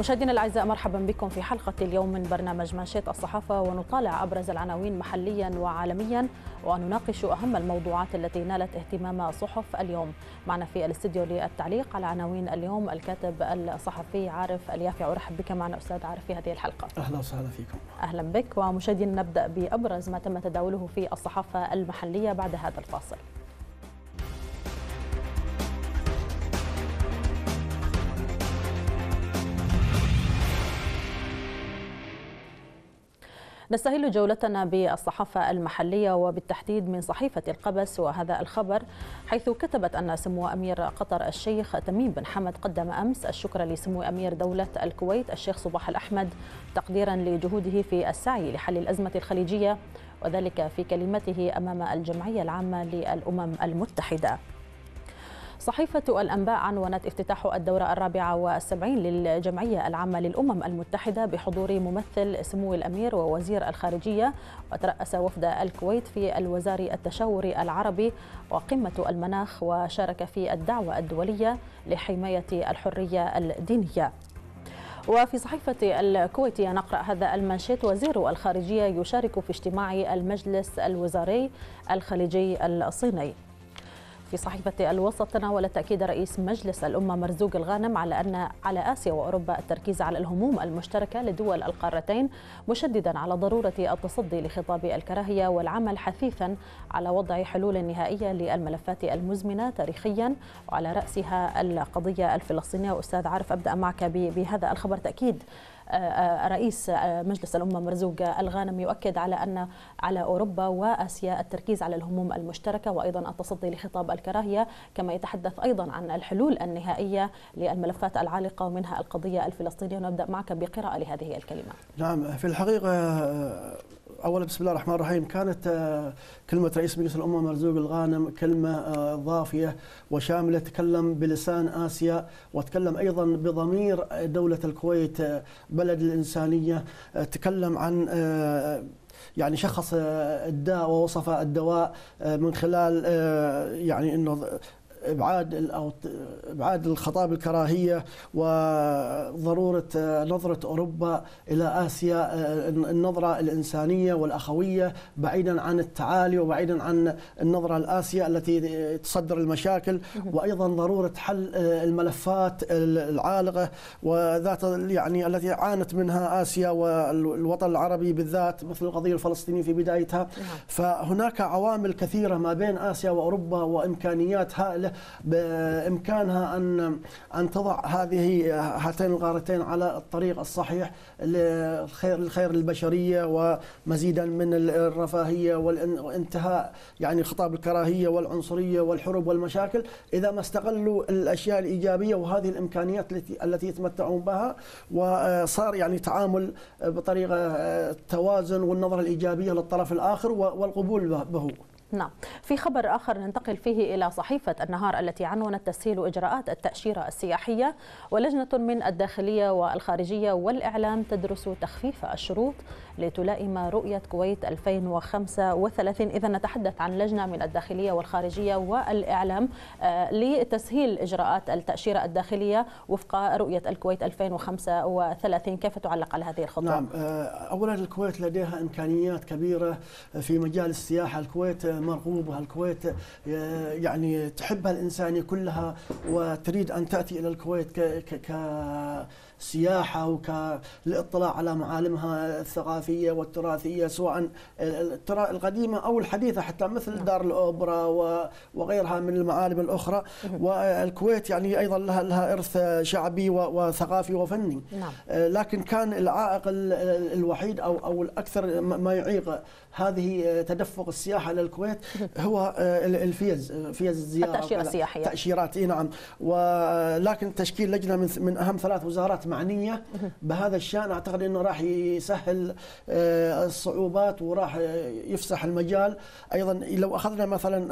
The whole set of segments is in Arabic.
مشاهدينا الأعزاء مرحبا بكم في حلقة اليوم من برنامج مانشيت الصحافة ونطالع ابرز العناوين محليا وعالميا ونناقش أهم الموضوعات التي نالت اهتمام صحف اليوم. معنا في الاستديو للتعليق على عناوين اليوم الكاتب الصحفي عارف اليافع أرحب بك معنا أستاذ عارف في هذه الحلقة. أهلا وسهلا فيكم. أهلا بك ومشاهدينا نبدأ بأبرز ما تم تداوله في الصحافة المحلية بعد هذا الفاصل. نستهل جولتنا بالصحافة المحلية وبالتحديد من صحيفة القبس وهذا الخبر حيث كتبت أن سمو أمير قطر الشيخ تميم بن حمد قدم أمس الشكر لسمو أمير دولة الكويت الشيخ صباح الأحمد تقديرا لجهوده في السعي لحل الأزمة الخليجية وذلك في كلمته أمام الجمعية العامة للأمم المتحدة. صحيفة الأنباء عنونت افتتاح الدورة الرابعة والسبعين للجمعية العامة للأمم المتحدة بحضور ممثل سمو الأمير ووزير الخارجية وترأس وفد الكويت في الوزاري التشاوري العربي وقمة المناخ وشارك في الدعوة الدولية لحماية الحرية الدينية. وفي صحيفة الكويتية نقرأ هذا المنشط وزير الخارجية يشارك في اجتماع المجلس الوزاري الخليجي الصيني. في صحيفة الوسط تناول تأكيد رئيس مجلس الأمة مرزوق الغانم على أن على آسيا وأوروبا التركيز على الهموم المشتركة لدول القارتين مشددا على ضرورة التصدي لخطاب الكراهية والعمل حثيثا على وضع حلول نهائية للملفات المزمنة تاريخيا وعلى رأسها القضية الفلسطينية. أستاذ عارف أبدأ معك بهذا الخبر تأكيد. رئيس مجلس الأمة مرزوق الغانم يؤكد على أن على أوروبا وآسيا التركيز على الهموم المشتركة وأيضا التصدي لخطاب الكراهية كما يتحدث أيضا عن الحلول النهائية للملفات العالقة ومنها القضية الفلسطينية. ونبدأ معك بقراءة لهذه الكلمة. نعم في الحقيقة أولا بسم الله الرحمن الرحيم. كانت كلمة رئيس مجلس الأمة مرزوق الغانم كلمة ضافية وشاملة تكلم بلسان آسيا وتكلم أيضا بضمير دولة الكويت بلد الإنسانية تكلم عن يعني شخص الداء ووصف الدواء من خلال يعني إنه إبعاد أو إبعاد الخطاب الكراهية وضرورة نظرة أوروبا إلى آسيا النظرة الإنسانية والأخوية بعيدا عن التعالي وبعيدا عن النظرة الاسيا التي تصدر المشاكل وأيضا ضرورة حل الملفات العالقة وذات يعني التي عانت منها آسيا والوطن العربي بالذات مثل القضية الفلسطينية في بدايتها. فهناك عوامل كثيرة ما بين آسيا وأوروبا وامكانيات هائله بإمكانها أن أن تضع هذه هاتين القارتين على الطريق الصحيح للخير الخير البشرية ومزيدا من الرفاهية وانتهاء يعني خطاب الكراهية والعنصرية والحروب والمشاكل إذا ما استغلوا الأشياء الإيجابية وهذه الإمكانيات التي التي يتمتعون بها وصار يعني تعامل بطريقة التوازن والنظرة الإيجابية للطرف الآخر والقبول به. نعم. في خبر آخر ننتقل فيه إلى صحيفة النهار التي عنونت تسهيل إجراءات التأشيرة السياحية ولجنة من الداخلية والخارجية والإعلام تدرس تخفيف الشروط لتلائم رؤية كويت 2035 إذا نتحدث عن لجنة من الداخلية والخارجية والإعلام لتسهيل إجراءات التأشيرة الداخلية وفق رؤية الكويت 2035 كيف تعلق على هذه الخطوة؟ نعم أولا الكويت لديها إمكانيات كبيرة في مجال السياحة. الكويت مرغوبة الكويت يعني تحبها الإنسانية كلها وتريد أن تأتي إلى الكويت ك سياحة وكالاطلاع على معالمها الثقافية والتراثية سواء القديمة أو الحديثة حتى مثل دار الأوبرا وغيرها من المعالم الأخرى. والكويت يعني أيضا لها, لها إرث شعبي وثقافي وفني. لكن كان العائق الوحيد أو أو الأكثر ما يعيق هذه تدفق السياحة للكويت هو الفيز فيز الزيارة. التأشيرة السياحية. تأشيرات نعم. ولكن تشكيل لجنة من من أهم ثلاث وزارات معنية بهذا الشأن. أعتقد أنه راح يسهل الصعوبات وراح يفسح المجال. أيضا لو أخذنا مثلا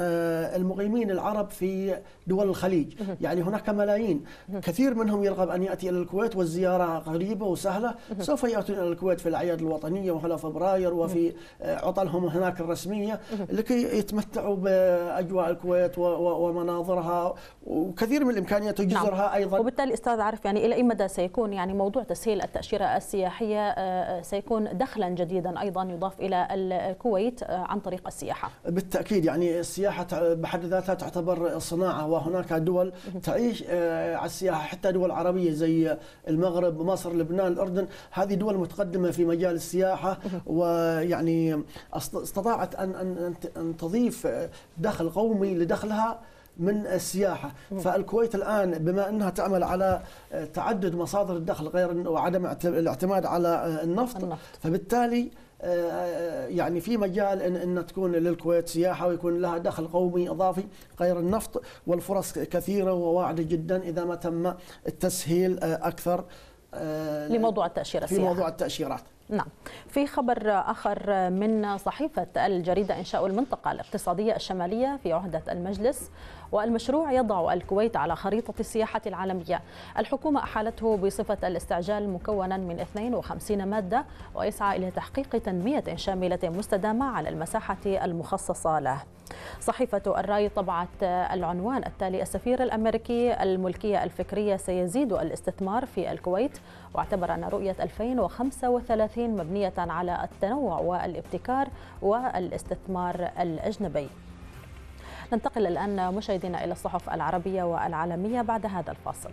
المقيمين العرب في دول الخليج يعني هناك ملايين. كثير منهم يرغب أن يأتي إلى الكويت والزيارة قريبة وسهلة. سوف يأتون إلى الكويت في الأعياد الوطنية وهلا فبراير وفي عطلهم هناك الرسمية لكي يتمتعوا بأجواء الكويت ومناظرها. وكثير من الامكانيات وجزرها نعم. أيضا. وبالتالي أستاذ عارف يعني إلى أي مدى سيكون يعني موضوع تسهيل التأشيرة السياحية سيكون دخلا جديدا أيضا يضاف إلى الكويت عن طريق السياحة. بالتأكيد يعني السياحة بحد ذاتها تعتبر صناعة وهناك دول تعيش على السياحة حتى دول عربية زي المغرب مصر لبنان الأردن. هذه دول متقدمة في مجال السياحة ويعني استطاعت ان أن تضيف دخل قومي لدخلها. من السياحة. فالكويت الآن بما أنها تعمل على تعدد مصادر الدخل غير وعدم الاعتماد على النفط, النفط. فبالتالي يعني في مجال ان إن تكون للكويت سياحة ويكون لها دخل قومي إضافي غير النفط والفرص كثيرة وواعدة جدا إذا ما تم التسهيل أكثر لموضوع التأشيرة في موضوع التأشيرات. نعم. في خبر آخر من صحيفة الجريدة إنشاء المنطقة الاقتصادية الشمالية في عهدة المجلس والمشروع يضع الكويت على خريطة السياحة العالمية. الحكومة أحالته بصفة الاستعجال مكونا من 52 مادة ويسعى إلى تحقيق تنمية شاملة مستدامة على المساحة المخصصة له. صحيفة الرأي طبعت العنوان التالي السفير الأمريكي الملكية الفكرية سيزيد الاستثمار في الكويت. واعتبر أن رؤية 2035 مبنية على التنوع والابتكار والاستثمار الأجنبي. ننتقل الآن مشاهدينا إلى الصحف العربية والعالمية بعد هذا الفاصل.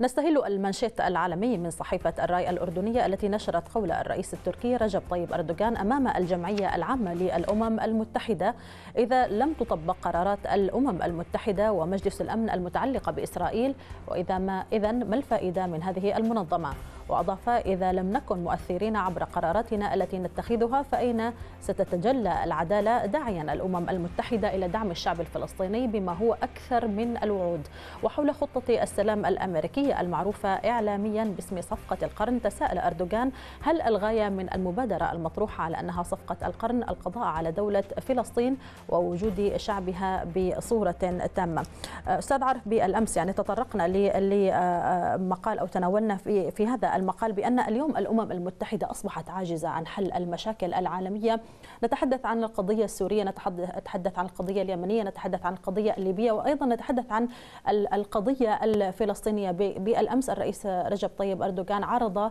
نستهل المنشط العالمي من صحيفة الرأي الأردنية التي نشرت قول الرئيس التركي رجب طيب أردوغان أمام الجمعية العامة للأمم المتحدة إذا لم تطبق قرارات الأمم المتحدة ومجلس الأمن المتعلقة بإسرائيل وإذا ما إذا ما الفائدة من هذه المنظمة؟ وأضاف إذا لم نكن مؤثرين عبر قراراتنا التي نتخذها فأين ستتجلى العدالة؟ داعيا الأمم المتحدة إلى دعم الشعب الفلسطيني بما هو أكثر من الوعود. وحول خطة السلام الأمريكية المعروفة إعلاميا باسم صفقة القرن تساءل أردوغان هل الغاية من المبادرة المطروحة على أنها صفقة القرن القضاء على دولة فلسطين ووجود شعبها بصورة تامة؟ أستاذ عارف بالأمس يعني تطرقنا لمقال أو تناولنا في, في هذا المقال بأن اليوم الأمم المتحدة أصبحت عاجزة عن حل المشاكل العالمية. نتحدث عن القضية السورية نتحدث عن القضية اليمنية نتحدث عن القضية الليبية وأيضا نتحدث عن القضية الفلسطينية. بالأمس الرئيس رجب طيب أردوغان عرض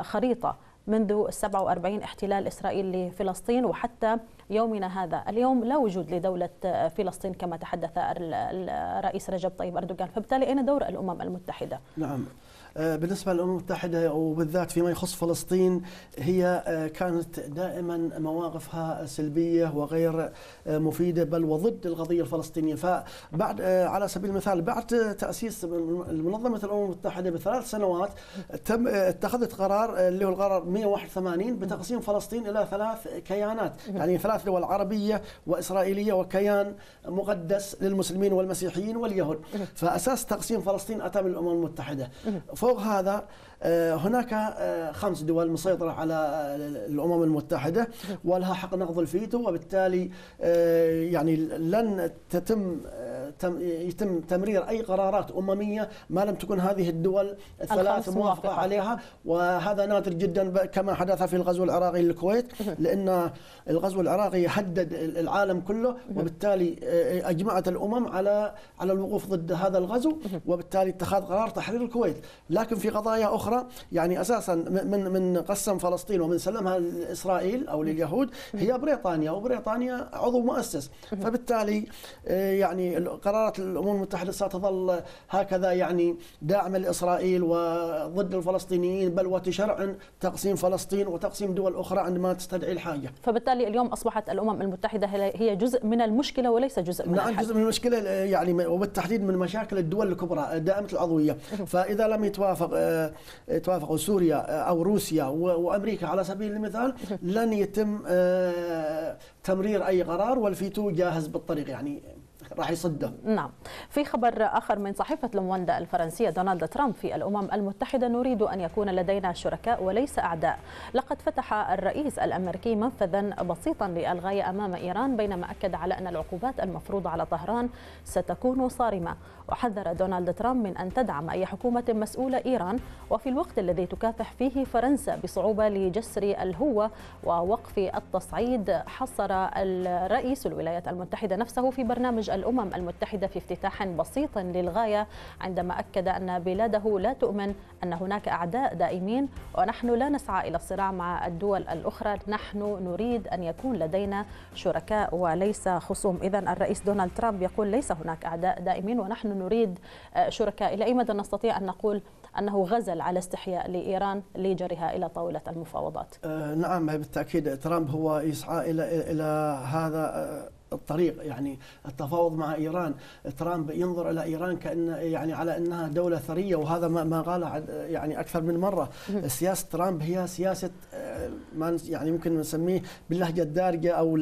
خريطة منذ 47 احتلال إسرائيل لفلسطين وحتى يومنا هذا. اليوم لا وجود لدولة فلسطين كما تحدث الرئيس رجب طيب أردوغان فبالتالي أين دور الأمم المتحدة؟ نعم. آه، بالنسبة للأمم المتحدة وبالذات فيما يخص فلسطين هي آه، كانت دائما مواقفها سلبية وغير آه، مفيدة بل وضد القضية الفلسطينية. فبعد على سبيل المثال بعد تأسيس منظمة الأمم المتحدة بثلاث سنوات تم اتخذت قرار اللي هو القرار 181 بتقسيم فلسطين إلى ثلاث كيانات. يعني ثلاث دول عربية وإسرائيلية وكيان مقدس للمسلمين والمسيحيين واليهود. فأساس تقسيم فلسطين أتى من الأمم المتحدة فوق هذا هناك آه، خمس دول مسيطرة على آه، الأمم المتحدة ولها حق نقض الفيتو وبالتالي يعني لن تتم يتم تمرير أي قرارات أممية ما لم تكن هذه الدول الثلاث موافقة عليها. وهذا نادر جدا كما حدث في الغزو العراقي للكويت لأن الغزو العراقي هدد العالم كله وبالتالي أجمعت الأمم على على الوقوف ضد هذا الغزو وبالتالي اتخاذ قرار تحرير الكويت. لكن في قضايا أخرى يعني أساسا من من قسم فلسطين ومن سلمها لإسرائيل أو لليهود هي بريطانيا وبريطانيا عضو مؤسس. فبالتالي يعني قرارات الأمم المتحدة ستظل هكذا يعني داعمة لإسرائيل وضد الفلسطينيين بل وتشرعن تقسيم فلسطين وتقسيم دول أخرى عندما تستدعي الحاجة. فبالتالي اليوم أصبحت الأمم المتحدة هي جزء من المشكلة وليس جزء من نعم جزء من المشكلة يعني وبالتحديد من مشاكل الدول الكبرى دائمة العضوية. فإذا لم يتوافق آه، توافق سوريا أو روسيا وأمريكا على سبيل المثال لن يتم آه، تمرير أي قرار والفيتو جاهز بالطريق. يعني راح يصده نعم. في خبر آخر من صحيفة لوموندا الفرنسية دونالد ترامب في الأمم المتحدة نريد أن يكون لدينا شركاء وليس أعداء. لقد فتح الرئيس الأمريكي منفذا بسيطا للغاية أمام إيران بينما أكد على أن العقوبات المفروضة على طهران ستكون صارمة. وحذر دونالد ترامب من أن تدعم أي حكومة مسؤولة إيران وفي الوقت الذي تكافح فيه فرنسا بصعوبة لجسر الهوة ووقف التصعيد حصر الرئيس الولايات المتحدة نفسه في برنامج الأمم المتحدة في افتتاح بسيط للغاية عندما أكد أن بلاده لا تؤمن أن هناك أعداء دائمين ونحن لا نسعى إلى الصراع مع الدول الأخرى. نحن نريد أن يكون لدينا شركاء وليس خصوم. إذا الرئيس دونالد ترامب يقول ليس هناك أعداء دائمين ونحن نريد شركاء. إلى أي مدى نستطيع أن نقول أنه غزل على استحياء لإيران لجرها إلى طاولة المفاوضات؟ آه نعم بالتأكيد ترامب هو يسعى إلى إلى هذا آه الطريق يعني التفاوض مع إيران. ترامب ينظر إلى إيران كأن يعني على أنها دولة ثرية وهذا ما قاله يعني أكثر من مرة. سياسة ترامب هي سياسة ما يعني ممكن نسميه باللهجة الدارجة أو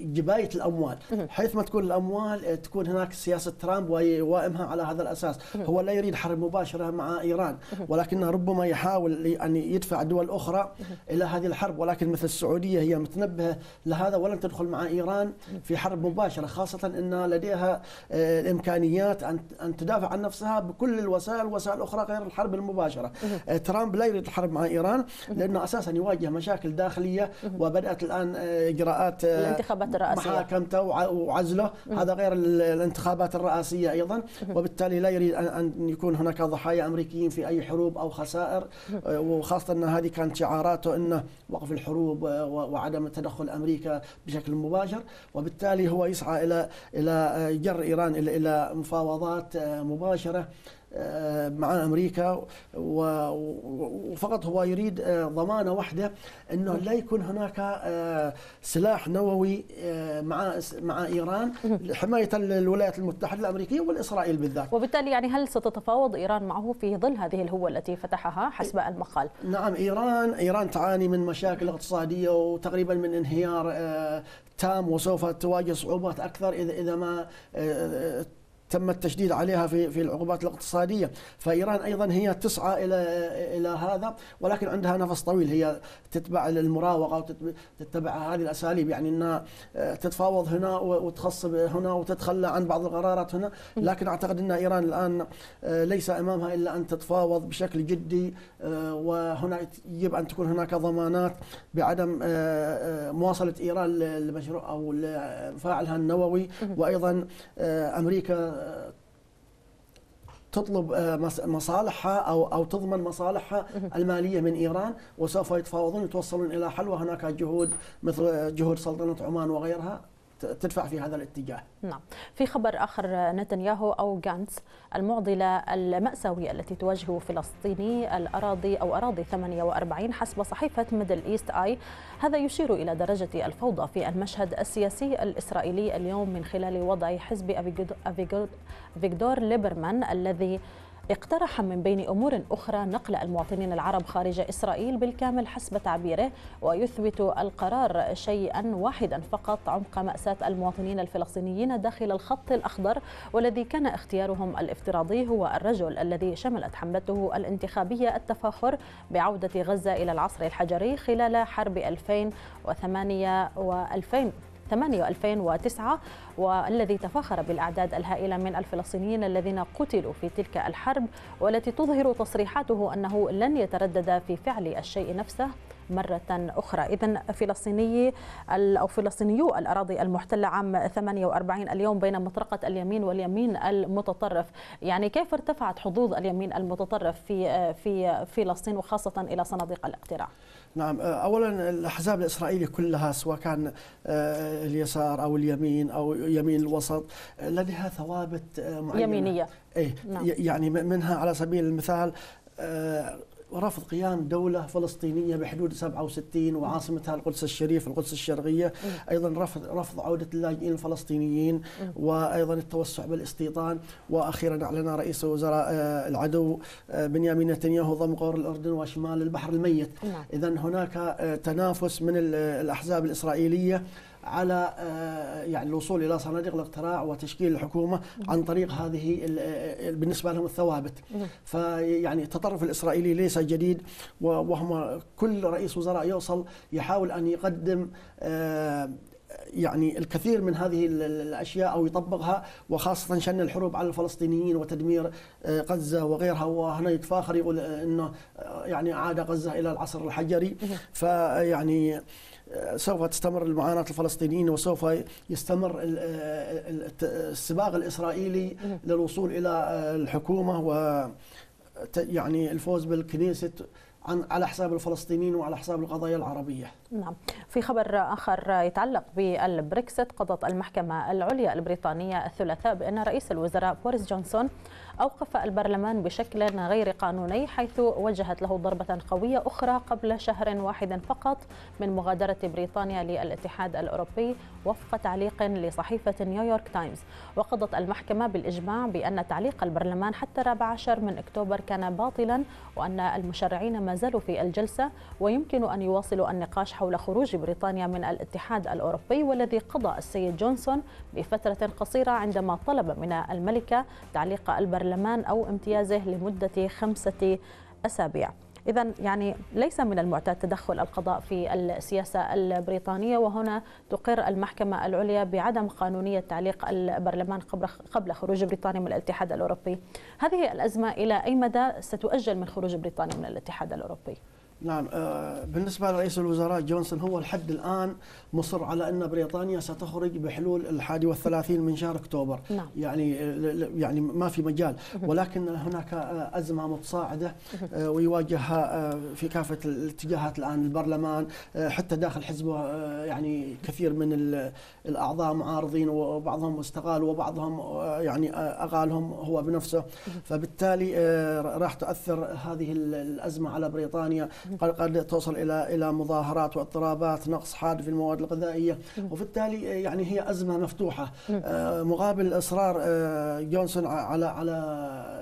جباية الأموال. حيث ما تكون الأموال تكون هناك سياسة ترامب ويوائمها على هذا الأساس. هو لا يريد حرب مباشرة مع إيران ولكنه ربما يحاول أن يدفع دول أخرى إلى هذه الحرب. ولكن مثل السعودية هي متنبهة لهذا ولن تدخل مع إيران. في حرب مباشرة خاصة إن لديها الإمكانيات أن أن تدافع عن نفسها بكل الوسائل وسائل أخرى غير الحرب المباشرة. ترامب لا يريد الحرب مع إيران لأنه أساسا يواجه مشاكل داخلية وبدأت الآن إجراءات الانتخابات الرئاسية. محاكمته وعزله. هذا غير الانتخابات الرئاسية أيضا. وبالتالي لا يريد أن يكون هناك ضحايا أمريكيين في أي حروب أو خسائر. وخاصة إن هذه كانت شعاراته إنه وقف الحروب وعدم تدخل أمريكا بشكل مباشر. وبالتالي هو يسعى إلى إلى جر إيران إلى إلى مفاوضات مباشرة. مع أمريكا وفقط هو يريد ضمانة واحدة إنه لا يكون هناك سلاح نووي مع مع إيران حماية الولايات المتحدة الأمريكية والإسرائيل بالذات. وبالتالي يعني هل ستتفاوض إيران معه في ظل هذه الهوه التي فتحها حسب المقال؟ نعم إيران إيران تعاني من مشاكل اقتصادية وتقريبا من انهيار تام وسوف تواجه صعوبات أكثر إذا إذا ما تم التشديد عليها في في العقوبات الاقتصادية، فإيران أيضا هي تسعى إلى إلى هذا ولكن عندها نفس طويل. هي تتبع المراوغه وتتبع هذه الأساليب يعني إنها تتفاوض هنا وتخصب هنا وتتخلى عن بعض القرارات هنا، لكن أعتقد إن إيران الآن ليس أمامها إلا أن تتفاوض بشكل جدي وهنا يجب أن تكون هناك ضمانات بعدم مواصلة إيران للمشروع أو لفاعلها النووي. وأيضا أمريكا تطلب مصالحها أو أو تضمن مصالحها المالية من إيران وسوف يتفاوضون يتوصلون إلى حل وهناك جهود مثل جهود سلطنة عمان وغيرها. تدفع في هذا الاتجاه. نعم. في خبر آخر نتنياهو أو جانتس المعضلة المأساوية التي تواجه فلسطيني الأراضي أو أراضي 48 حسب صحيفة ميدل إيست آي هذا يشير إلى درجة الفوضى في المشهد السياسي الإسرائيلي اليوم من خلال وضع حزب أفيغدور ليبرمان الذي اقترح من بين أمور أخرى نقل المواطنين العرب خارج إسرائيل بالكامل حسب تعبيره ويثبت القرار شيئا واحدا فقط عمق مأساة المواطنين الفلسطينيين داخل الخط الأخضر والذي كان اختيارهم الافتراضي هو الرجل الذي شملت حملته الانتخابية التفاخر بعودة غزة إلى العصر الحجري خلال حرب 2008 و2000 8 2009 والذي تفاخر بالأعداد الهائلة من الفلسطينيين الذين قتلوا في تلك الحرب والتي تظهر تصريحاته أنه لن يتردد في فعل الشيء نفسه. مرة أخرى. إذا فلسطيني أو فلسطينيو الأراضي المحتلة عام 48 اليوم بين مطرقة اليمين واليمين المتطرف. يعني كيف ارتفعت حظوظ اليمين المتطرف في في فلسطين وخاصة إلى صناديق الاقتراع؟ نعم اولا الأحزاب الإسرائيلية كلها سواء كان اليسار أو اليمين أو يمين الوسط لديها ثوابت معينة. يمينية. إيه نعم. يعني منها على سبيل المثال رفض قيام دولة فلسطينية بحدود 67 وعاصمتها القدس الشريف القدس الشرقية. أيضا رفض رفض عودة اللاجئين الفلسطينيين وأيضا التوسع بالاستيطان. وأخيرا أعلن رئيس وزراء العدو بنيامين نتنياهو ضم غور الأردن وشمال البحر الميت. إذا هناك تنافس من الأحزاب الإسرائيلية. على يعني الوصول إلى صناديق الاقتراع وتشكيل الحكومة عن طريق هذه بالنسبة لهم الثوابت. فيعني التطرف الإسرائيلي ليس جديد وهم كل رئيس وزراء يوصل يحاول أن يقدم يعني الكثير من هذه الأشياء أو يطبقها وخاصة شن الحروب على الفلسطينيين وتدمير آه، غزة وغيرها. وهنا يتفاخر يقول إنه آه، يعني عاد غزة إلى العصر الحجري. فيعني آه، سوف تستمر المعاناة الفلسطينيين وسوف يستمر السباق الإسرائيلي للوصول إلى الحكومة و يعني الفوز بالكنيسة عن على حساب الفلسطينيين وعلى حساب القضايا العربية. نعم. في خبر آخر يتعلق بالبريكسيت قضت المحكمة العليا البريطانية الثلاثاء بأن رئيس الوزراء بوريس جونسون أوقف البرلمان بشكل غير قانوني حيث وجهت له ضربة قوية أخرى قبل شهر واحد فقط من مغادرة بريطانيا للاتحاد الأوروبي وفق تعليق لصحيفة نيويورك تايمز. وقضت المحكمة بالإجماع بأن تعليق البرلمان حتى 14 من أكتوبر كان باطلا وأن المشرعين ما زالوا في الجلسة ويمكن أن يواصلوا النقاش حول خروج بريطانيا من الاتحاد الأوروبي والذي قضى السيد جونسون بفترة قصيرة عندما طلب من الملكة تعليق البرلمان أو امتيازه لمدة خمسة أسابيع إذا يعني ليس من المعتاد تدخل القضاء في السياسة البريطانية وهنا تقر المحكمة العليا بعدم قانونية تعليق البرلمان قبل خروج بريطانيا من الاتحاد الأوروبي. هذه الأزمة إلى أي مدى ستؤجل من خروج بريطانيا من الاتحاد الأوروبي؟ نعم آه، بالنسبة لرئيس الوزراء جونسون هو لحد الآن مصر على أن بريطانيا ستخرج بحلول الحادي والثلاثين من شهر أكتوبر. نعم. يعني يعني ما في مجال. ولكن هناك أزمة متصاعدة آه، ويواجهها آه، في كافة الاتجاهات الآن البرلمان حتى داخل حزبه يعني كثير من الأعضاء معارضين وبعضهم استقال وبعضهم يعني أغالهم هو بنفسه. فبالتالي راح تؤثر هذه الأزمة على بريطانيا. قد قد توصل إلى إلى مظاهرات واضطرابات نقص حاد في المواد الغذائية. وبالتالي يعني هي أزمة مفتوحة. آه، مقابل إصرار آه، جونسون على على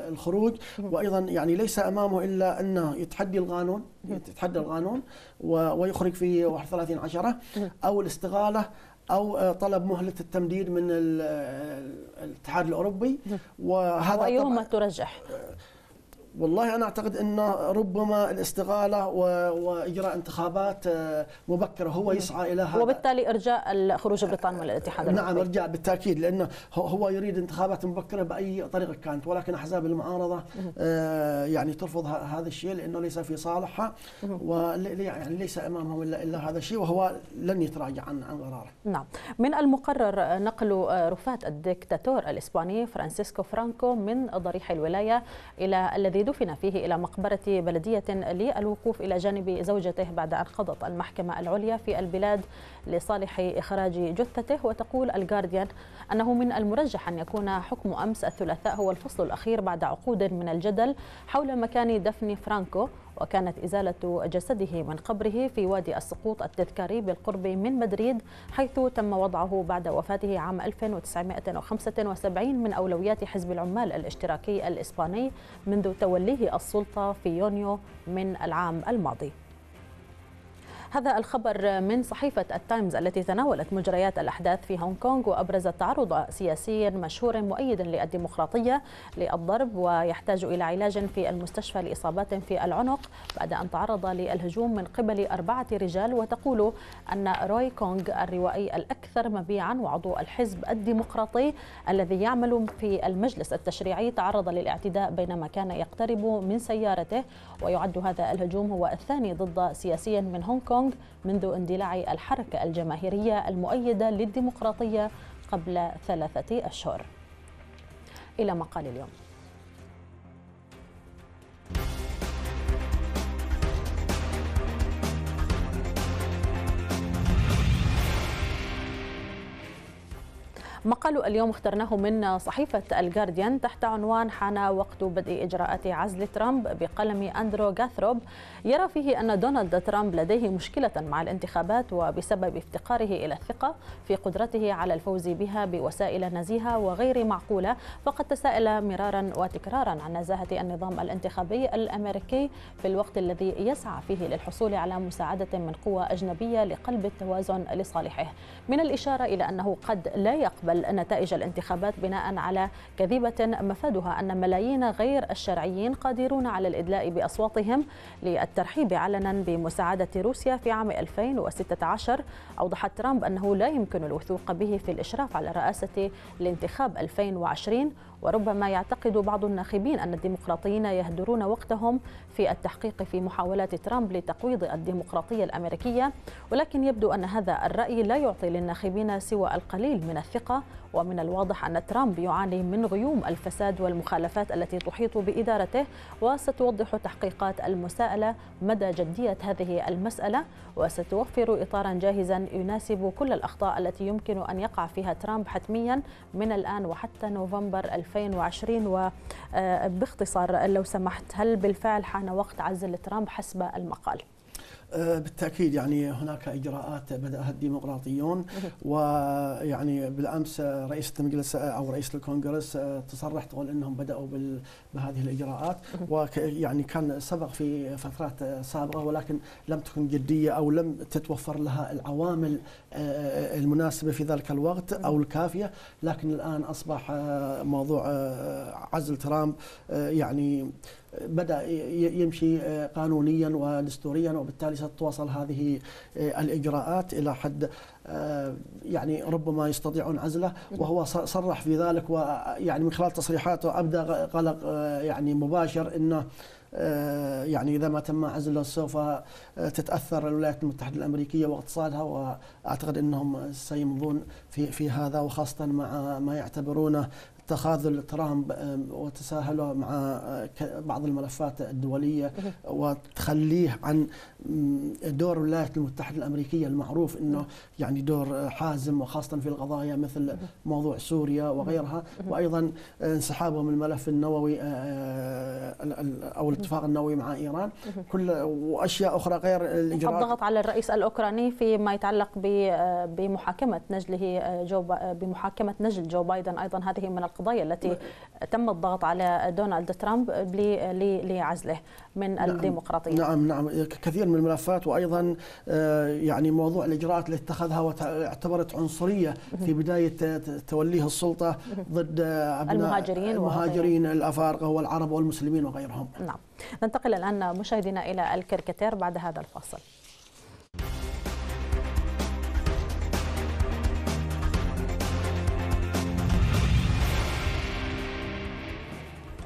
الخروج. وأيضا يعني ليس أمامه إلا أنه يتحدي القانون يتحدى القانون ويخرج في 31 10 أو الاستقاله أو آه، طلب مهلة التمديد من الاتحاد الأوروبي. وهذا وأيهما ترجح؟ والله أنا أعتقد انه ربما الاستقاله وإجراء انتخابات آه، مبكرة هو يسعى إلى هذا. وبالتالي إرجاء الخروج بريطانيا من الاتحاد نعم إرجاء بالتأكيد لأنه هو يريد انتخابات مبكرة بأي طريقة كانت ولكن أحزاب المعارضة آه، يعني ترفض هذا الشيء لأنه ليس في صالحها ويعني ليس أمامهم الا إلا هذا الشيء وهو لن يتراجع عن عن قراره. نعم. من المقرر نقل آه، رفاه الدكتاتور الإسباني فرانسيسكو فرانكو من ضريح الدولة إلى الذي دفن فيه إلى مقبرة بلدية للوقوف إلى جانب زوجته بعد أن قضت المحكمة العليا في البلاد لصالح إخراج جثته. وتقول الجارديان أنه من المرجح أن يكون حكم أمس الثلاثاء هو الفصل الأخير بعد عقود من الجدل حول مكان دفن فرانكو. وكانت إزالة جسده من قبره في وادي السقوط التذكاري بالقرب من مدريد حيث تم وضعه بعد وفاته عام 1975 من أولويات حزب العمال الاشتراكي الإسباني منذ توليه السلطة في يونيو من العام الماضي. هذا الخبر من صحيفة التايمز التي تناولت مجريات الأحداث في هونغ كونغ وأبرزت تعرض سياسي مشهور مؤيد للديمقراطية للضرب ويحتاج إلى علاج في المستشفى لإصابات في العنق بعد أن تعرض للهجوم من قبل أربعة رجال وتقول أن روي كونغ الروائي الأكثر مبيعا وعضو الحزب الديمقراطي الذي يعمل في المجلس التشريعي تعرض للاعتداء بينما كان يقترب من سيارته ويعد هذا الهجوم هو الثاني ضد سياسي من هونغ كونغ كونغ منذ اندلاع الحركة الجماهيرية المؤيدة للديمقراطية قبل ثلاثة أشهر. إلى مقال اليوم. مقال اليوم اخترناه من صحيفة الجارديان تحت عنوان حان وقت بدء إجراءات عزل ترامب بقلم أندرو جاثروب يرى فيه أن دونالد ترامب لديه مشكلة مع الانتخابات وبسبب افتقاره إلى الثقة في قدرته على الفوز بها بوسائل نزيهة وغير معقولة فقد تساءل مرارا وتكرارا عن نزاهة النظام الانتخابي الأمريكي في الوقت الذي يسعى فيه للحصول على مساعدة من قوى أجنبية لقلب التوازن لصالحه. من الإشارة إلى أنه قد لا يقبل نتائج الانتخابات بناء على كذبة مفادها أن ملايين غير الشرعيين قادرون على الإدلاء بأصواتهم للترحيب علنا بمساعدة روسيا في عام 2016 أوضح ترامب أنه لا يمكن الوثوق به في الإشراف على رئاسة الانتخاب 2020 وربما يعتقد بعض الناخبين أن الديمقراطيين يهدرون وقتهم في التحقيق في محاولات ترامب لتقويض الديمقراطية الأمريكية ولكن يبدو أن هذا الرأي لا يعطي للناخبين سوى القليل من الثقة ومن الواضح أن ترامب يعاني من غيوم الفساد والمخالفات التي تحيط بإدارته وستوضح تحقيقات المساءلة مدى جدية هذه المسألة وستوفر إطارا جاهزا يناسب كل الأخطاء التي يمكن أن يقع فيها ترامب حتميا من الآن وحتى نوفمبر 2020 وباختصار لو سمحت هل بالفعل حان وقت عزل ترامب حسب المقال؟ آه، بالتأكيد يعني هناك إجراءات بدأها الديمقراطيون. ويعني بالأمس رئيس المجلس أو رئيس الكونغرس آه، تصرح تقول إنهم بدأوا بهذه الإجراءات. ويعني كان سبق في فترات سابقة ولكن لم تكن جدية أو لم تتوفر لها العوامل آه، المناسبة في ذلك الوقت أو الكافية. لكن الآن أصبح موضوع عزل ترامب يعني بدأ يمشي قانونيا ودستوريا وبالتالي ستتواصل هذه الإجراءات إلى حد يعني ربما يستطيعون عزله. وهو صرح في ذلك ويعني من خلال تصريحاته أبدى قلق يعني مباشر إنه يعني إذا ما تم عزله سوف تتأثر الولايات المتحدة الأمريكية واقتصادها. وأعتقد إنهم سيمضون في في هذا وخاصة مع ما يعتبرونه تخاذل ترامب وتساهله مع بعض الملفات الدولية وتخليه عن دور الولايات المتحدة الأمريكية المعروف أنه يعني دور حازم وخاصة في القضايا مثل موضوع سوريا وغيرها. وأيضا انسحابه من الملف النووي أو الاتفاق النووي مع إيران. كل وأشياء أخرى غير الإجراءات. الضغط على الرئيس الأوكراني فيما يتعلق بمحاكمة نجله جو بمحاكمة نجل جو بايدن أيضا. هذه من القضايا التي تم الضغط على دونالد ترامب لعزله من نعم. الديمقراطية. نعم نعم. كثير من الملفات وأيضا يعني موضوع الإجراءات اللي اتخذها واعتبرت عنصرية في بداية توليه السلطة ضد أبناء المهاجرين المهاجرين الأفارقة والعرب والمسلمين وغيرهم. نعم. ننتقل الآن مشاهدينا إلى الكريكاتير بعد هذا الفاصل.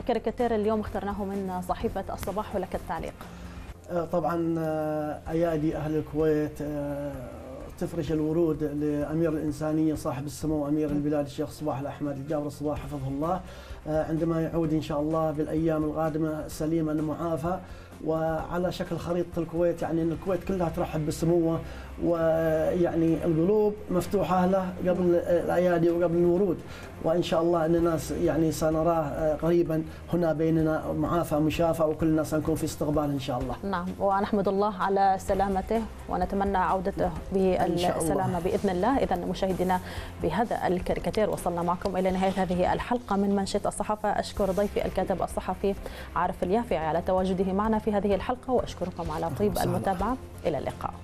كاريكاتير اليوم اخترناه من صحيفة الصباح ولك التعليق. طبعا أيادي أهل الكويت تفرش الورود لأمير الإنسانية صاحب السمو أمير البلاد الشيخ صباح الأحمد الجابر الصباح حفظه الله. عندما يعود إن شاء الله بالأيام القادمة سليما معافى. وعلى شكل خريطة الكويت يعني أن الكويت كلها ترحب بسموه ويعني القلوب مفتوحة له قبل الأيادي وقبل الورود. وإن شاء الله الناس يعني سنراه قريبا هنا بيننا معافى مشافى وكلنا سنكون في استقبال إن شاء الله. نعم ونحمد الله على سلامته ونتمنى عودته بالسلامة بإذن الله. إذا مشاهدينا بهذا الكاريكاتير وصلنا معكم إلى نهاية هذه الحلقة من منشط الصحافة. أشكر ضيفي الكاتب الصحفي عارف اليافعي على تواجده معنا في هذه الحلقة وأشكركم على طيب المتابعة. إلى اللقاء.